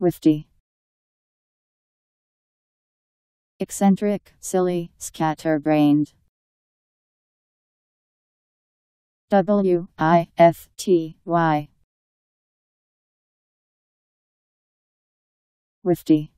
Wifty. Eccentric, silly, scatterbrained. W I F T Y. Wifty.